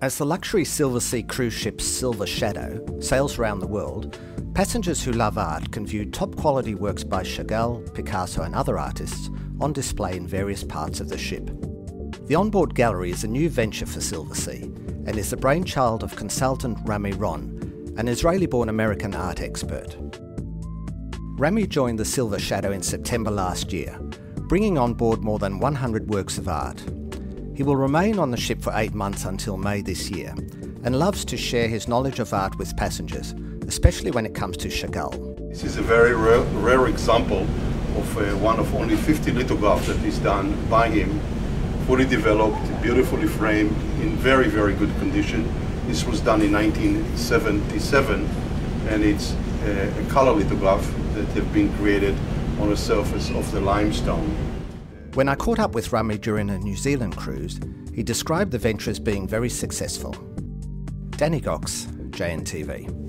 As the luxury Silversea cruise ship Silver Shadow sails around the world, passengers who love art can view top quality works by Chagall, Picasso and other artists on display in various parts of the ship. The onboard gallery is a new venture for Silversea and is the brainchild of consultant Rami Ron, an Israeli-born American art expert. Rami joined the Silver Shadow in September last year, bringing on board more than 100 works of art. He will remain on the ship for eight months until May this year and loves to share his knowledge of art with passengers, especially when it comes to Chagall. This is a very rare, rare example of uh, one of only 50 lithographs that is done by him, fully developed, beautifully framed, in very, very good condition. This was done in 1977 and it's a color lithograph that have been created on the surface of the limestone. When I caught up with Rami during a New Zealand cruise, he described the venture as being very successful. Danny Gocs, JNTV.